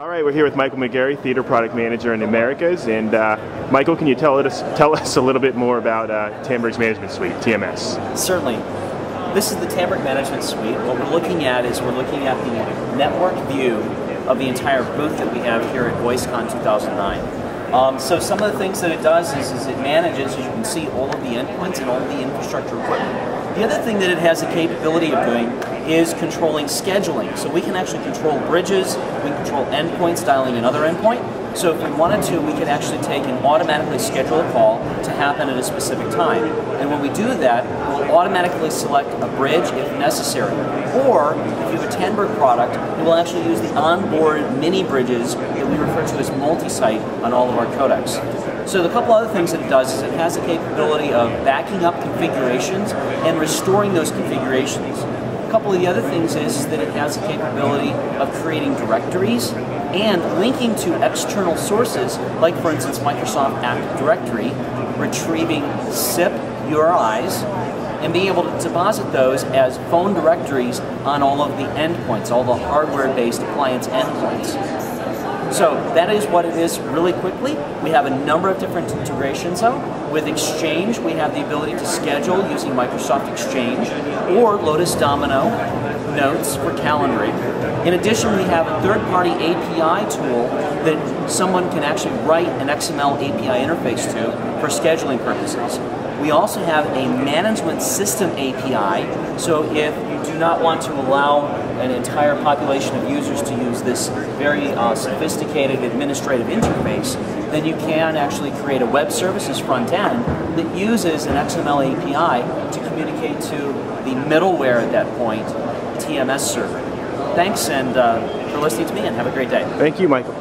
All right, we're here with Michael McGary, Theater Product Manager in Americas. And uh, Michael, can you tell us, tell us a little bit more about uh, Management Suite, TMS? Certainly. This is the Tandberg Management Suite. What we're looking at is we're looking at the network view of the entire booth that we have here at VoiceCon 2009. Um, so some of the things that it does is, is it manages, as you can see, all of the endpoints and all of the infrastructure equipment. The other thing that it has the capability of doing is controlling scheduling. So we can actually control bridges, we can control endpoints, dialing another endpoint. So if we wanted to, we could actually take and automatically schedule a call to happen at a specific time. And when we do that, we'll automatically select a bridge if necessary. Or if you have a Tandberg product, we will actually use the onboard mini bridges that we refer to as multi-site on all of our codecs. So the couple other things that it does is it has the capability of backing up configurations and restoring those configurations. A couple of the other things is that it has the capability of creating directories and linking to external sources, like for instance Microsoft Active Directory, retrieving SIP URIs, and being able to deposit those as phone directories on all of the endpoints, all the hardware-based appliance endpoints. So that is what it is really quickly. We have a number of different integrations though. With Exchange, we have the ability to schedule using Microsoft Exchange or Lotus Domino notes for calendaring. In addition, we have a third-party API tool that someone can actually write an XML API interface to for scheduling purposes. We also have a management system API, so if you do not want to allow an entire population of users to use this very uh, sophisticated administrative interface, then you can actually create a web services front end that uses an XML API to communicate to the middleware at that point, TMS server. Thanks and uh, for listening to me and have a great day. Thank you, Michael.